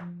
ん。